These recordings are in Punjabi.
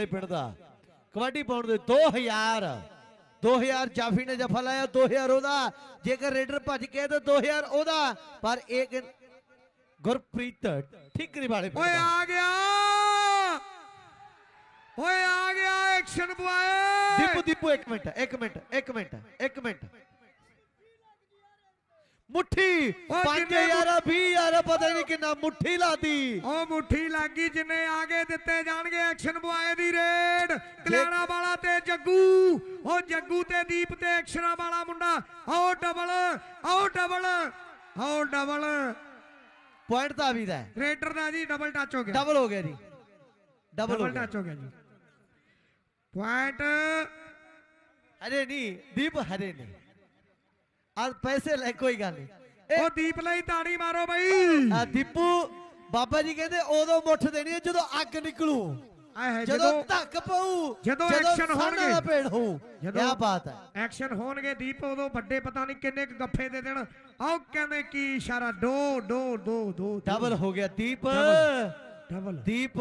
ਵਾਲੇ ਪਿੰਡ ਦਾ। ਕਬੱਡੀ ਪਾਉਣ ਦੇ 2000 2000 ਜਾਫੀ ਨੇ ਜਫਾ ਲਾਇਆ 2000 ਉਹਦਾ। ਜੇਕਰ ਰੇਡਰ ਭੱਜ ਕੇ ਤਾਂ 2000 ਉਹਦਾ। ਪਰ ਇੱਕ ਗੁਰਪ੍ਰੀਤ ਠਿਕਰੀ ਵਾਲੇ ਓਏ ਆ ਗਿਆ! ਓਏ ਆ ਗਿਆ ਐਕਸ਼ਨ ਬੁਆਏ! ਦੀਪੂ ਦੀਪੂ ਇੱਕ ਮਿੰਟ ਇੱਕ ਮਿੰਟ ਇੱਕ ਮਿੰਟ ਇੱਕ ਮਿੰਟ। ਮੁੱਠੀ। ਉਹ 5000 20000 ਪਤਾ ਨਹੀਂ ਕਿੰਨਾ ਮੁੱਠੀ ਲਾਦੀ ਉਹ ਮੁੱਠੀ ਲੱਗੀ ਜਿੰਨੇ ਆਗੇ ਦਿੱਤੇ ਜਾਣਗੇ ਐਕਸ਼ਨ ਬੁਆਏ ਦੀ ਰੇਡ। ਕਲਿਆਣਾ ਵਾਲਾ ਤੇ ਜੱਗੂ। ਉਹ ਜੱਗੂ ਤੇ ਦੀਪ ਤੇ ਐਕਸ਼ਨਾਂ ਵਾਲਾ ਮੁੰਡਾ। ਆਓ ਡਬਲ ਆਓ ਡਬਲ ਆਓ ਡਬਲ। ਪੁਆਇੰਟ ਤਾਂ ਵੀ ਦਾ। ਰੇਡਰ ਦਾ ਜੀ ਡਬਲ ਟੱਚ ਹੋ ਗਿਆ। ਡਬਲ ਹੋ ਗਿਆ ਜੀ। ਡਬਲ ਹੋ ਡਬਲ ਗਿਆ। ਟੱਚ ਹੋ ਗਿਆ ਜੀ। ਪੁਆਇੰਟ ਹਰੇ ਨਹੀਂ ਦੀਪ ਹਰੇ ਨਹੀਂ। ਆ ਪੈਸੇ ਲੈ ਕੋਈ ਗੱਲ ਨਹੀਂ। ਉਹ ਦੀਪ ਲਈ ਤਾੜੀ ਮਾਰੋ ਬਈ। ਆ ਦੀਪੂ ਬਾਬਾ ਜੀ ਕਹਿੰਦੇ ਉਦੋਂ ਮੁੱਠ ਦੇਣੀ ਹੈ ਜਦੋਂ ਅੱਗ ਨਿਕਲੂ। ਜਦੋਂ ਧੱਕ ਪਊ ਜਦੋਂ ਸਾਹਮਣੇ ਹੋਣਗੇ। ਵਾਲਾ ਭੇੜ ਹੋਊ ਕੀ ਬਾਤ ਹੈ। ਐਕਸ਼ਨ ਹੋਣਗੇ ਦੀਪ ਉਦੋਂ ਵੱਡੇ ਪਤਾ ਨਹੀਂ ਕਿੰਨੇ ਕੁ ਗੱਫੇ ਦੇ ਦੇਣ। ਆਓ ਕਹਿੰਦੇ ਕੀ ਇਸ਼ਾਰਾ? ਦੋ ਦੋ ਦੋ ਦੋ ਡਬਲ ਹੋ ਗਿਆ ਦੀਪ। ਡਬਲ। ਦੀਪ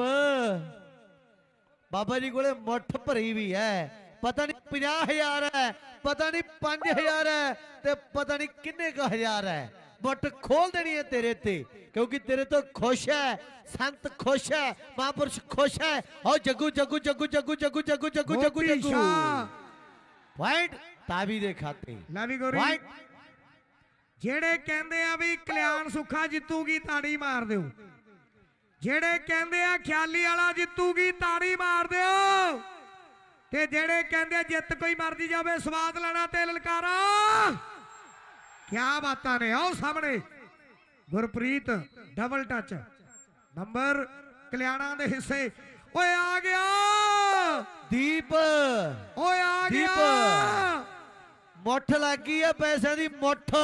ਬਾਬਾ ਜੀ ਕੋਲੇ ਮੁੱਠ ਭਰੀ ਵੀ ਹੈ। ਪਤਾ ਨਹੀਂ 50000 ਹੈ ਪਤਾ ਨਹੀਂ 5000 ਹੈ ਤੇ ਪਤਾ ਨਹੀਂ ਕਿੰਨੇ ਕੁ ਹਜ਼ਾਰ ਹੈ ਮੁੱਠ ਖੋਲ ਦੇਣੀ ਹੈ ਤੇਰੇ ਤੇ ਕਿਉਂਕਿ ਤੇਰੇ ਤੋਂ ਖੁਸ਼ ਹੈ ਸੰਤ ਖੁਸ਼ ਹੈ ਮਹਾਂਪੁਰਸ਼ ਖੁਸ਼ ਹੈ ਓ ਜੱਗੂ ਜੱਗੂ ਜੱਗੂ ਜੱਗੂ ਜੱਗੂ ਜੱਗੂ ਜੱਗੂ ਜੱਗੂ ਗੋਪੀ ਜੱਗੂ ਸ਼ਾਹ। ਪੁਆਇੰਟ ਤਾਬੀ ਦੇ ਖਾਤੇ ਲੈ ਵੀ ਗੋਰੀ ਪੁਆਇੰਟ ਜਿਹੜੇ ਕਹਿੰਦੇ ਆ ਵੀ ਕਲਿਆਣ ਸੁੱਖਾ ਜਿੱਤੂਗੀ ਤਾੜੀ ਮਾਰ ਦਿਓ ਜਿਹੜੇ ਕਹਿੰਦੇ ਆ ਖਿਆਲੀ ਵਾਲਾ ਜਿੱਤੂਗੀ ਤਾੜੀ ਮਾਰ ਦਿਓ ਤੇ ਜਿਹੜੇ ਕਹਿੰਦੇ ਜਿੱਤ ਕੋਈ ਮਰਦੀ ਜਾਵੇ ਸਵਾਦ ਲੈਣਾ ਤੇ ਲਲਕਾਰਾ ਕਿਆ ਬਾਤਾਂ ਨੇ ਆਓ ਸਾਹਮਣੇ। Gurpreet double touch number Kalyana ਦੇ ਹਿੱਸੇ। ਓਏ ਆ ਗਿਆ। ਦੀਪ। ਓਏ ਆ। ਗਿਆ। ਮੁੱਠ ਲੱਗੀ ਆ ਪੈਸਿਆਂ ਦੀ ਮੁੱਠ।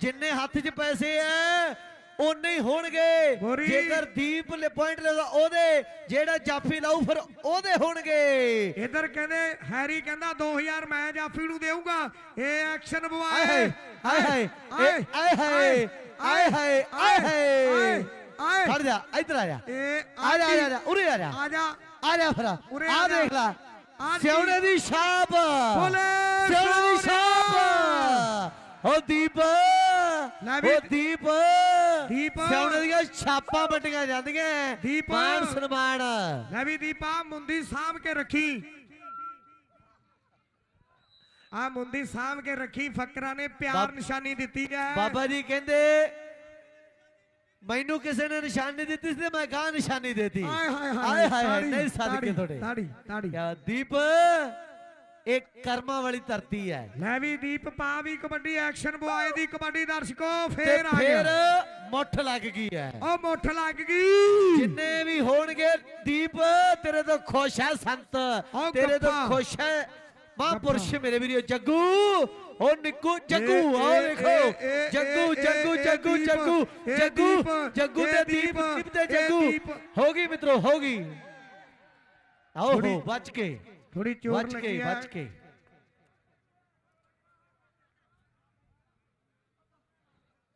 ਜਿੰਨੇ ਹੱਥ 'ਚ ਪੈਸੇ ਐ ਉਨੇ ਹੀ ਹੋਣਗੇ। ਗੋਰੀ। ਜੇਕਰ ਦੀਪ ਲੈ ਪੁਆਇੰਟ ਲੈਦਾ ਉਹਦੇ ਜਿਹੜਾ ਜਾਫੀ ਲਾਊ ਫਿਰ ਉਹਦੇ ਹੋਣਗੇ। ਇਧਰ ਕਹਿੰਦੇ ਹੈਰੀ ਕਹਿੰਦਾ 2000 ਮੈਂ ਜਾਫੀ ਨੂੰ ਦੇਊਗਾ। ਇਹ ਐਕਸ਼ਨ ਆਏ ਬਵਾਏ ਹਾਏ ਆਏ ਹਾਏ ਇਹ ਆਏ ਹਾਏ ਆਏ ਹਾਏ ਆਏ ਹਾਏ। ਆਏ ਖੜ ਜਾ ਇੱਧਰ ਆ ਜਾ। ਇਹ ਆ ਜਾ ਆ ਜਾ, ਆ ਜਾ ਉਰੇ ਆ ਜਾ। ਆ ਜਾ। ਆ ਜਾ ਫਿਰ ਉਰੇ ਆ ਆ ਜਾ। ਦੇਖ ਲੈ। ਆ ਜੀ। ਸਿਉਣੇ ਦੀ ਛਾਪ। ਬੋਲੇ ਸਿਉਣੇ ਦੀ ਸੋਹਣਿਆ। ਛਾਪ। ਓ ਦੀਪ। ਲੈ ਵੀ ਓ ਦੀਪ। ਦੀਪ। ਸਿਉਣੇ ਦੀਆਂ ਛਾਪਾਂ ਵਟੀਆਂ ਜਾਂਦੀਆਂ। ਦੀਪ। ਮਾਨ ਸਨਮਾਨ ਲੈ ਵੀ ਦੀਪਾ ਮੁੰਦੀ ਸਾਂਭ ਕੇ ਰੱਖੀ। ਆ ਮੁੰਦੀ ਸਾਂਭ ਕੇ ਰੱਖੀ ਫਕਰਾਂ ਨੇ ਪਿਆਰ ਬਾਬ- ਨਿਸ਼ਾਨੀ ਦਿੱਤੀ ਹੈ। ਬਾਬਾ ਜੀ ਕਹਿੰਦੇ ਮੈਨੂੰ ਕਿਸੇ ਨੇ ਨਿਸ਼ਾਨੀ ਦਿੱਤੀ ਸੀ ਤੇ ਮੈਂ ਗਾਂ ਨਿਸ਼ਾਨੀ ਦੇਤੀ। ਹਾਏ ਹਾਏ ਹਾਏ ਤਾੜੀ, ਨਹੀਂ ਸਦਕੇ ਤੁਹਾਡੇ। ਤਾੜੀ ਤਾੜੀ। ਕਿਆ ਦੀਪ ਇਹ ਕਰਮਾਂ ਵਾਲੀ ਧਰਤੀ ਹੈ। ਲੈ ਵੀ ਦੀਪ ਪਾ ਵੀ ਕਬੱਡੀ ਐਕਸ਼ਨ ਬੁਆਏ ਦੀ ਕਬੱਡੀ ਦਰਸ਼ਕੋ ਫੇਰ ਆ ਫਿਰ ਗਿਆ। ਮੁੱਠ ਲੱਗ ਗਈ ਹੈ। ਉਹ ਮੁੱਠ ਲੱਗ ਗਈ। ਜਿੰਨੇ ਵੀ ਹੋਣਗੇ ਦੀਪ ਤੇਰੇ ਤੋਂ ਖੁਸ਼ ਹੈ ਸੰਤ। ਤੇਰੇ ਤੋਂ। ਖੁਸ਼ ਹੈ ਮਹਾਂਪੁਰਸ਼ ਮੇਰੇ ਵੀਰੋ ਜੱਗੂ। ਉਹ ਨਿੱਕੂ ਜੱਗੂ ਆਓ ਦੇਖੋ ਜੱਗੂ ਜੱਗੂ ਜੱਗੂ ਜੱਗੂ ਜੱਗੂ ਜੱਗੂ ਤੇ ਦੀਪ ਦੀਪ, ਤੇ ਜੱਗੂ। ਹੋ ਗਈ ਮਿੱਤਰੋ ਹੋ ਗਈ। ਆਓ ਹੋ ਬਚ ਕੇ। थोड़ी चोट बच लगी बच के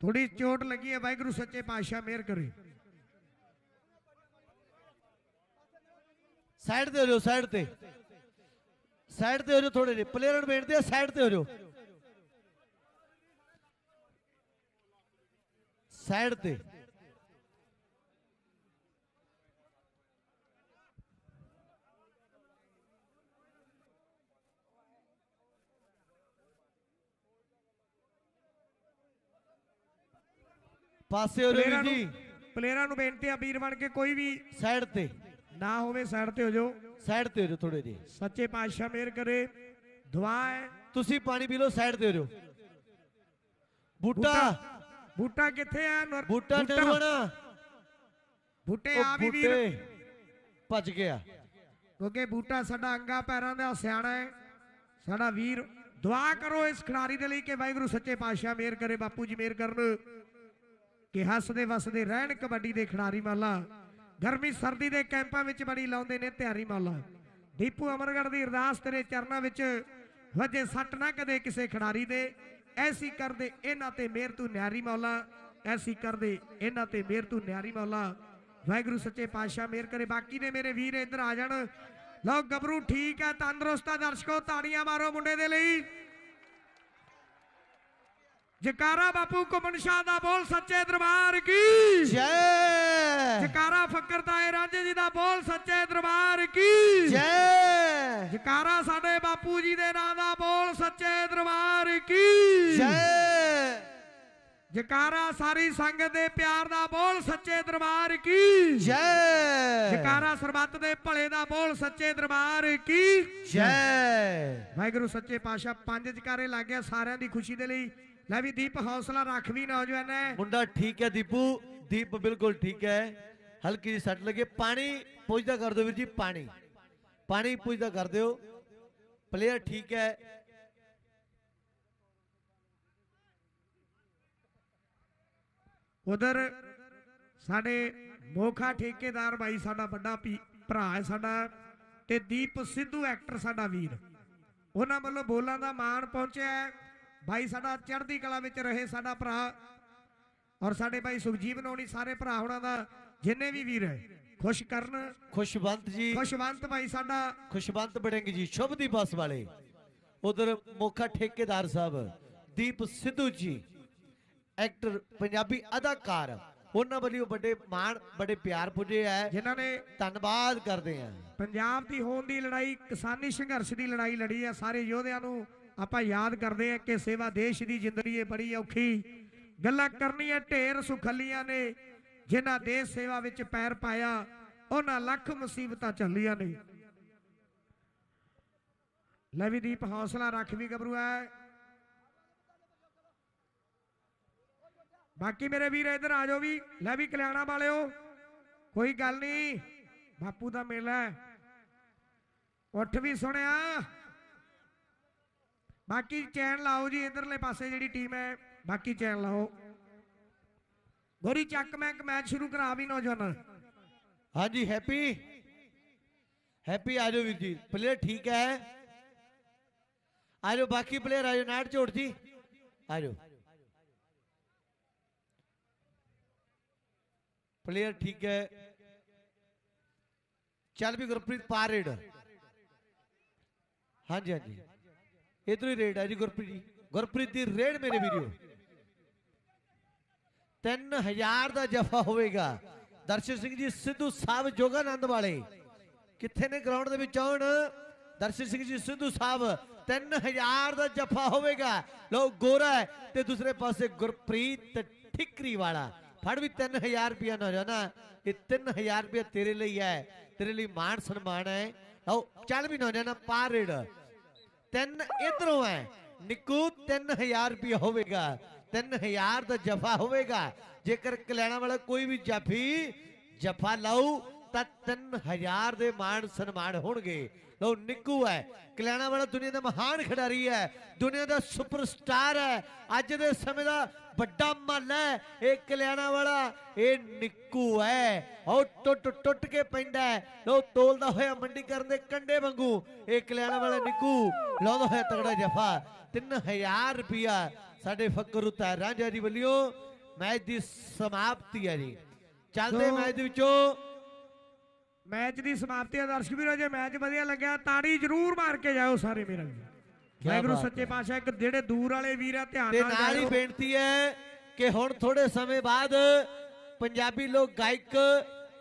थोड़ी चोट लगी है वाहगुरु सच्चे पातशाह मेहर करें। साइड से जाओ साइड से साइड से जाओ थोड़े जी प्लेयर बैठते हो साइड से जाओ। साइड से ਪਾਸੇ ਹੋ ਪਲੇਅਰਾਂ ਜਾਓ ਨੂੰ ਜੀ। ਪਲੇਅਰਾਂ ਨੂੰ ਬੇਨਤੀ ਆ ਵੀਰ ਬਣ ਕੇ ਕੋਈ ਵੀ ਸਾਈਡ ਤੇ। ਨਾ ਹੋਵੇ ਸਾਈਡ ਤੇ ਹੋ ਜਾਓ। ਸਾਈਡ ਤੇ ਹੋ ਜਾਓ ਥੋੜੇ ਜਿਹੇ। ਸੱਚੇ ਪਾਤਸ਼ਾਹ ਮਿਹਰ ਕਰੇ। ਦੁਆ ਹੈ। ਤੁਸੀਂ ਪਾਣੀ ਪੀ ਲਓ ਸਾਈਡ ਤੇ ਹੋ ਜਾਓ। ਬੂਟਾ। ਬੂਟਾ ਕਿੱਥੇ ਆ? ਬੂਟਾ ਨਰਵਣਾ ਬੂਟੇ ਆ ਵੀ ਵੀਰ। ਭੱਜ ਗਿਆ। ਕਿਉਂਕਿ ਬੂਟਾ ਸਾਡਾ ਅੰਗਾ ਪੈਰਾਂ ਦਾ ਸਿਆਣਾ ਹੈ। ਸਾਡਾ ਵੀਰ। ਦੁਆ ਕਰੋ ਇਸ ਖਿਡਾਰੀ ਦੇ ਲਈ ਕਿ ਵਾਹਿਗੁਰੂ ਸੱਚੇ ਪਾਤਸ਼ਾਹ ਮਿਹਰ ਕਰੇ ਬਾਪੂ ਜੀ ਮਿਹਰ ਕਰਨ। ਕਿ ਹੱਸਦੇ ਵਸਦੇ ਰਹਿਣ ਕਬੱਡੀ ਦੇ ਖਿਡਾਰੀ ਮਾਲਾ। ਗਰਮੀ ਸਰਦੀ ਦੇ ਕੈਂਪਾਂ ਵਿੱਚ ਬੜੀ ਲਾਉਂਦੇ ਨੇ ਤਿਆਰੀ ਮਾਲਾ। ਦੀਪੂ ਅਮਰਗੜ ਦੀ ਅਰਦਾਸ ਤੇਰੇ ਚਰਨਾਂ ਵਿੱਚ ਵਜੇ ਸੱਟ ਨਾ ਕਦੇ ਕਿਸੇ ਖਿਡਾਰੀ ਦੇ। ਐਸੀ ਕਰਦੇ ਇਹਨਾਂ ਤੇ ਮਿਹਰ ਤੂੰ ਨਿਆਰੀ ਮੌਲਾ। ਐਸੀ ਕਰਦੇ ਇਹਨਾਂ ਤੇ ਮਿਹਰ ਤੂੰ ਨਿਆਰੀ ਮੌਲਾ। ਵਾਹਿਗੁਰੂ ਸੱਚੇ ਪਾਤਸ਼ਾਹ ਮਿਹਰ ਕਰੇ। ਬਾਕੀ ਨੇ ਮੇਰੇ ਵੀਰ ਇੱਧਰ ਆ ਜਾਣ। ਲਓ ਗੱਭਰੂ ਠੀਕ ਹੈ, ਤੰਦਰੁਸਤ ਆ ਦਰਸ਼ਕੋ, ਤਾੜੀਆਂ ਮਾਰੋ ਮੁੰਡੇ ਦੇ ਲਈ। ਜਕਾਰਾ ਬਾਪੂ ਘੁੰਮਣ ਸ਼ਾਹ ਦਾ ਬੋਲ ਸੱਚੇ ਦਰਬਾਰ ਕੀ? ਜੈ। ਜਕਾਰਾ ਫੱਕਰ ਤਾਏ ਰਾਂਝੇ ਜੀ ਦਾ ਬੋਲ ਸੱਚੇ ਦਰਬਾਰ ਕੀ? ਜੈ। ਜਕਾਰਾ ਸਾਡੇ ਬਾਪੂ ਜੀ ਦੇ ਨਾਂ ਦਾ ਬੋਲ ਸੱਚੇ ਦਰਬਾਰ ਕੀ? ਜੈ। ਜਕਾਰਾ ਸਾਰੀ ਸੰਗਤ ਦੇ ਪਿਆਰ ਦਾ ਬੋਲ ਸੱਚੇ ਦਰਬਾਰ ਕੀ? ਜੈ। ਜਕਾਰਾ ਸਰਬੱਤ ਦੇ ਭਲੇ ਦਾ ਬੋਲ ਸੱਚੇ ਦਰਬਾਰ ਕੀ? ਜੈ। ਵਾਹਿਗੁਰੂ ਸੱਚੇ ਪਾਤਸ਼ਾਹ ਪੰਜ ਜਕਾਰੇ ਲੱਗ ਗਿਆ ਸਾਰਿਆਂ ਦੀ ਖੁਸ਼ੀ ਦੇ ਲਈ। ਲੈ ਵੀ ਦੀਪ ਹੌਸਲਾ ਰੱਖ ਵੀ ਨੌਜਵਾਨ ਹੈ। ਮੁੰਡਾ ਠੀਕ ਹੈ ਦੀਪੂ। ਦੀਪ ਬਿਲਕੁਲ ਠੀਕ ਹੈ। ਹਲਕੀ ਜਿਹੀ ਸੱਟ ਲੱਗੇ। ਪਾਣੀ ਪੁੱਜਦਾ ਕਰ ਦਿਓ ਵੀਰ ਜੀ ਪਾਣੀ। ਪਾਣੀ ਪੁੱਜਦਾ ਕਰ ਦਿਓ। ਪਲੇਅਰ ਠੀਕ ਹੈ। ਉਧਰ ਸਾਡੇ ਮੋਖਾ ਠੇਕੇਦਾਰ ਭਾਈ ਸਾਡਾ ਵੱਡਾ ਭਰਾ ਹੈ ਸਾਡਾ ਤੇ ਦੀਪ ਸਿੱਧੂ ਐਕਟਰ ਸਾਡਾ ਵੀਰ। ਉਹਨਾਂ ਵੱਲੋਂ ਬੋਲਾਂ ਦਾ ਮਾਣ ਪਹੁੰਚਿਆ। ਭਾਈ ਸਾਡਾ ਚੜ੍ਹਦੀ ਕਲਾ ਵਿੱਚ ਰਹੇ ਸਾਡਾ ਭਰਾ। ਔਰ ਸਾਡੇ ਭਾਈ ਸੁਖਜੀਵਨ ਹੋਣੀ ਸਾਰੇ ਭਰਾ ਹੋਣਾ ਦਾ ਜਿੰਨੇ ਵੀ ਵੀਰ ਹੈ ਖੁਸ਼ ਕਰਨ। ਖੁਸ਼ਵੰਤ ਜੀ। ਖੁਸ਼ਵੰਤ ਭਾਈ ਸਾਡਾ। ਖੁਸ਼ਵੰਤ ਬੜਿੰਗ ਜੀ ਸ਼ੁਭ ਦੀ ਬੱਸ ਵਾਲੇ। ਉਧਰ ਮੋਖਾ ਠੇਕੇਦਾਰ ਸਾਹਿਬ ਦੀਪ ਸਿੱਧੂ ਜੀ ਐਕਟਰ ਪੰਜਾਬੀ ਅਦਾਕਾਰ। ਉਹਨਾਂ ਵੱਲੋਂ ਵੱਡੇ ਮਾਣ ਬੜੇ ਪਿਆਰ ਪੁੱਜੇ ਹੈ। ਜਿਨ੍ਹਾਂ ਨੇ ਧੰਨਵਾਦ ਕਰਦੇ ਹਾਂ। ਪੰਜਾਬ ਦੀ ਹੋਣ ਦੀ ਲੜਾਈ ਕਿਸਾਨੀ ਸੰਘਰਸ਼ ਦੀ ਲੜਾਈ ਲੜੀ ਹੈ ਸਾਰੇ ਯੋਧਿਆਂ ਨੂੰ ਆਪਾਂ ਯਾਦ ਕਰਦੇ ਹਾਂ ਕਿ ਸੇਵਾ ਦੇਸ਼ ਦੀ ਜ਼ਿੰਦਗੀ ਹੈ ਬੜੀ ਔਖੀ ਗੱਲਾਂ ਕਰਨੀਆਂ ਢੇਰ ਸੁਖਲੀਆਂ ਨੇ, ਜਿਨ੍ਹਾਂ ਦੇਸ਼ ਸੇਵਾ ਵਿੱਚ ਪੈਰ ਪਾਇਆ, ਉਹਨਾਂ ਲੱਖ ਮੁਸੀਬਤਾਂ ਚੱਲੀਆਂ ਨੇ। ਲੈ ਵੀ ਦੀਪ, ਹੌਸਲਾ ਰੱਖ ਵੀ ਗੱਭਰੂ ਹੈ ਬਾਕੀ ਮੇਰੇ ਵੀਰ ਇੱਧਰ ਆ ਜਾਓ ਵੀ, ਲੈ ਵੀ ਕਲਿਆਣਾ ਵਾਲਿਓ, ਕੋਈ ਗੱਲ ਨਹੀਂ, ਬਾਪੂ ਦਾ ਮੇਲਾ ਉੱਠ ਵੀ ਸੁਣਿਆ। ਬਾਕੀ ਚੈਨ ਲਾਓ ਜੀ ਇਧਰਲੇ ਪਾਸੇ ਜਿਹੜੀ ਟੀਮ ਹੈ ਬਾਕੀ ਚੈਨ ਲਾਓ ਗੋਰੀ ਚੱਕ ਮੈਂ ਇੱਕ ਮੈਚ ਸ਼ੁਰੂ ਕਰਾ ਵੀ ਨੌਜਵਾਨ ਹਾਂਜੀ ਹੈਪੀ ਹੈਪੀ ਆ ਜਾਓ ਵੀਰ ਜੀ ਪਲੇਅਰ ਠੀਕ ਹੈ ਆ ਜਾਓ ਬਾਕੀ ਪਲੇਅਰ ਆ ਜਾਓ ਨਾਟ ਝੋੜ ਜੀ ਆ ਜਾਓ ਪਲੇਅਰ ਠੀਕ ਹੈ ਚੱਲ ਵੀ ਗੁਰਪ੍ਰੀਤ ਪਾ ਰੇਡ ਹਾਂਜੀ ਹਾਂਜੀ ਇਧਰ ਹੀ ਰੇਡ ਹੈ ਜੀ ਗੁਰਪ੍ਰੀਤ ਜੀ। ਗੁਰਪ੍ਰੀਤ ਦੀ ਰੇਡ ਮੇਰੇ ਵੀਡੀਓ 3000 ਦਾ ਜਫਾ ਹੋਵੇਗਾ। ਦਰਸ਼ਨ ਸਿੰਘ ਜੀ, ਸਿੱਧੂ ਸਾਹਿਬ, ਜੋਗਾਨੰਦ ਵਾਲੇ। ਕਿੱਥੇ ਨੇ ਗਰਾਊਂਡ ਦੇ ਵਿੱਚ ਆਉਣ? ਦਰਸ਼ਨ ਸਿੰਘ ਜੀ, ਸਿੱਧੂ ਸਾਹਿਬ 3000 ਦਾ ਜਫਾ ਹੋਵੇਗਾ। ਲੋ ਗੋਰਾ ਹੈ ਤੇ ਦੂਸਰੇ ਪਾਸੇ ਗੁਰਪ੍ਰੀਤ ਠਿਕਰੀ ਵਾਲਾ। ਫੜ ਵੀ 3000 ਰੁਪਿਆ ਨਾ ਜਾਣਾ। ਇਹ 3000 ਰੁਪਿਆ ਤੇਰੇ ਲਈ ਹੈ। ਤੇਰੇ ਲਈ ਮਾਣ ਸਨਮਾਨ ਹੈ। ਲਓ, ਚੱਲ ਵੀ ਨਾ ਜਾਣਾ, ਪਾਰ ਰੇਡ ਤਿੰਨ ਇਧਰੋਂ ਹੈ। ਨਿੱਕੂ 3000 ਰੁਪਏ ਹੋਵੇਗਾ। 3000 ਦਾ ਜਫਾ ਹੋਵੇਗਾ। ਜੇਕਰ ਕਲਿਆਣਾ ਵਾਲਾ ਕੋਈ ਵੀ ਜਾਫੀ, ਜਫਾ ਲਾਉ ਤਾਂ 3000 ਦੇ ਮਾਣ ਸਨਮਾਨ ਹੋਣਗੇ। ਲਓ ਨਿੱਕੂ ਹੈ। ਕਲਿਆਣਾ ਵਾਲਾ ਦੁਨੀਆ ਦਾ ਮਹਾਨ ਖਿਡਾਰੀ ਹੈ। ਦੁਨੀਆ ਦਾ ਸੁਪਰਸਟਾਰ ਹੈ। ਅੱਜ ਦੇ ਸਮੇਂ ਦਾ ਵੱਡਾ ਮੱਲ ਹੈ। ਇਹ ਕਲਿਆਣਾ ਵਾਲਾ ਇਹ ਨਿੱਕੂ ਹੈ। ਉਹ ਟੁੱਟ ਟੁੱਟ ਕੇ ਪੈਂਦਾ ਲੋ ਤੋਲਦਾ ਹੋਇਆ ਮੰਡੀ ਕਰਨ ਦੇ ਕੰਡੇ ਵਾਂਗੂ ਇਹ ਕਲਿਆਣਾ ਵਾਲਾ ਨਿੱਕੂ ਲਾਉਂਦਾ ਹੋਇਆ ਤਗੜਾ ਜਫਾ। 3000 ਰੁਪਿਆ ਸਾਡੇ ਫਕਰ ਉਤਾ ਰਾਂਝਾ ਜੀ ਵੱਲੋਂ ਮੈਚ ਦੀ ਸਮਾਪਤੀ ਹੈ ਜੀ। ਚੱਲਦੇ ਮੈਚ ਦੇ ਵਿੱਚੋਂ ਮੈਚ ਦੀ ਸਮਾਪਤੀ ਹੈ ਦਰਸ਼ਕ ਵੀਰੋ ਜੇ ਮੈਚ ਵਧੀਆ ਲੱਗਿਆ ਤਾੜੀ ਜ਼ਰੂਰ ਮਾਰ ਕੇ ਜਾਓ ਸਾਰੇ ਮੇਰੇ ਵੀਰ ਵਾਹਿਗੁਰੂ ਸੱਚੇ ਪਾਤਸ਼ਾਹ ਇੱਕ ਜਿਹੜੇ ਦੂਰ ਵਾਲੇ ਵੀਰ ਆ ਧਿਆਨ ਤੇ ਨਾਲ ਨਾਲ ਹੀ। ਬੇਨਤੀ ਹੈ ਕਿ ਹੁਣ ਥੋੜੇ ਸਮੇਂ ਬਾਅਦ ਪੰਜਾਬੀ ਲੋਕ ਗਾਇਕ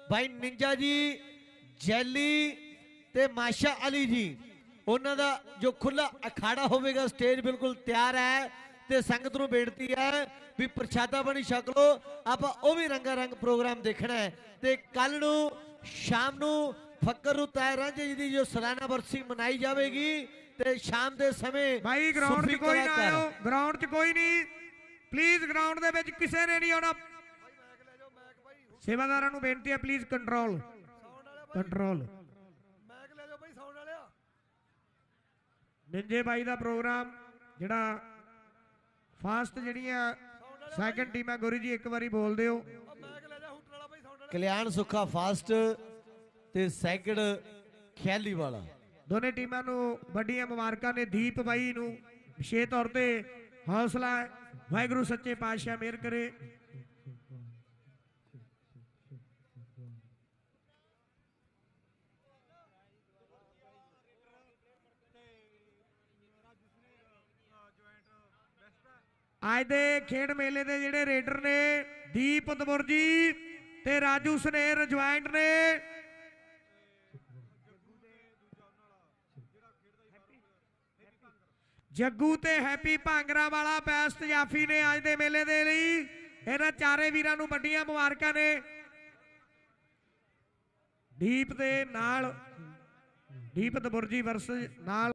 ਭਾਈ ਨਿੰਜਾ ਜੀ ਜੈਲੀ ਤੇ ਮਾਸ਼ਾ ਅਲੀ ਜੀ ਉਹਨਾਂ ਦਾ ਜੋ ਖੁੱਲਾ ਅਖਾੜਾ ਹੋਵੇਗਾ ਸਟੇਜ ਬਿਲਕੁਲ ਤਿਆਰ ਹੈ ਤੇ ਸੰਗਤ ਨੂੰ ਬੇਨਤੀ ਹੈ ਵੀ ਪ੍ਰਸ਼ਾਦਾ ਬਣੀ ਛਕ ਲਓ। ਆਪਾਂ ਉਹ ਵੀ ਰੰਗਾ ਰੰਗ ਪ੍ਰੋਗਰਾਮ ਦੇਖਣਾ ਹੈ ਤੇ ਕੱਲ ਨੂੰ ਸ਼ਾਮ ਨੂੰ ਫਕਰ ਉਤਾਰ ਰਾਂਝੇ ਜੀ ਦੀ ਜੋ ਸਾਲਾਨਾ ਵਰਸੀ ਮਨਾਈ ਜਾਵੇਗੀ ਤੇ ਸ਼ਾਮ ਦੇ ਸਮੇਂ ਭਾਈ ਗਰਾਊਂਡ 'ਚ ਕੋਈ ਨਾ ਆਇਓ ਗਰਾਊਂਡ 'ਚ ਕੋਈ ਨਹੀਂ। ਪਲੀਜ਼ ਗਰਾਊਂਡ ਦੇ ਵਿੱਚ ਕਿਸੇ ਨੇ ਨਹੀਂ ਆਉਣਾ। ਸੇਵਾਦਾਰਾਂ ਨੂੰ ਬੇਨਤੀ ਹੈ ਪਲੀਜ਼ ਕੰਟਰੋਲ ਕੰਟਰੋਲ ਮੈਕ ਲੈ ਜਾਓ ਬਈ ਸਾਊਂਡ ਵਾਲਿਆ ਨਿੰਜੇ ਬਾਈ ਦਾ ਪ੍ਰੋਗਰਾਮ ਜਿਹੜਾ ਫਾਸਟ ਜਿਹੜੀਆਂ ਸੈਕੰਡ ਟੀਮਾਂ ਗੁਰੂ ਜੀ ਇੱਕ ਵਾਰੀ ਬੋਲ ਦਿਓ ਕਲਿਆਣ ਸੁੱਖਾ ਫਾਸਟ ਤੇ ਸੈਕਿੰਡ ਖਿਆਲੀ ਵਾਲਾ। ਦੋਨੇ ਟੀਮਾਂ ਨੂੰ ਵੱਡੀਆਂ ਮੁਬਾਰਕਾਂ ਨੇ। ਦੀਪ ਬਾਈ ਨੂੰ ਵਿਸ਼ੇ ਤੌਰ ਤੇ ਹੌਸਲਾ ਵਾਹਿਗੁਰੂ ਸੱਚੇ ਪਾਤਸ਼ਾਹ ਮਿਹਰ ਕਰੇ। ਅੱਜ ਦੇ ਖੇਡ ਮੇਲੇ ਦੇ ਜਿਹੜੇ ਰੇਡਰ ਨੇ ਦੀਪ ਦਮੁਰਜੀ ਤੇ ਰਾਜੂ ਸਨੇਰ ਜੁਆਇੰਟ ਨੇ। ਜੱਗੂ ਤੇ ਹੈਪੀ ਭਾਂਗਰਾ ਵਾਲਾ ਬੈਸਟ ਜਾਫੀ ਨੇ ਅੱਜ ਦੇ ਮੇਲੇ ਦੇ ਲਈ। ਇਹਨਾਂ ਚਾਰੇ ਵੀਰਾਂ ਨੂੰ ਵੱਡੀਆਂ ਮੁਬਾਰਕਾਂ ਨੇ। ਦੀਪ ਦੇ ਨਾਲ, ਦੀਪ ਦਬੁਰਜੀ ਵਰਸ ਨਾਲ